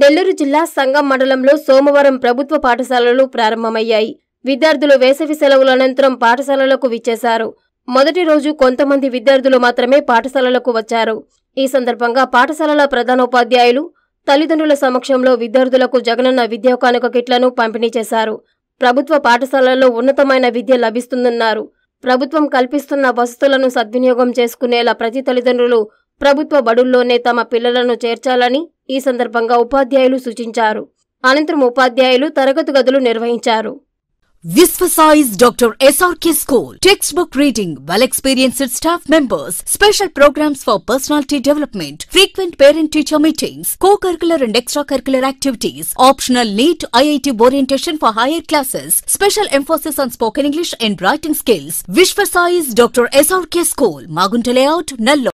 నెల్లూరు జిల్లా సంగం మండలంలో సోమవారం ప్రభుత్వ పాఠశాలలు ప్రారంభమయ్యాయి. విద్యార్థులు వేసవి సెలవుల అనంతరం పాఠశాలలకు విచ్చేశారు. మొదటి రోజు కొంతమంది విద్యార్థులు మాత్రమే పాఠశాలలకు వచ్చారు. ఈ సందర్భంగా పాఠశాలల ప్రధానోపాధ్యాయులు తల్లిదండ్రుల సమక్షంలో విద్యార్థులకు జగనన్న విద్యా కానుక కిట్లను పంపిణీ చేశారు. ప్రభుత్వ పాఠశాలల్లో ఉన్నతమైన విద్య లభిస్తుందన్నారు. ప్రభుత్వం కల్పిస్తున్న వసతులను సద్వినియోగం చేసుకునేలా ప్రతి తల్లిదండ్రులు ప్రభుత్వ బడుల్లోనే తమ పిల్లలను చేర్చాలని ఈ సందర్భంగా ఉపాధ్యాయులు సూచించారు. అనంతరం ఉపాధ్యాయులు తరగతి గదులు నిర్వహించారు. Vishwasai's doctor SRK school text book reading well experienced staff members special programmes for personality development frequent parent teacher meetings co curricular and extra curricular activities optional NEET IIT orientation for higher classes special emphasis on spoken English and writing skills Vishwasai's doctor SRK school Magunta layout నల్లో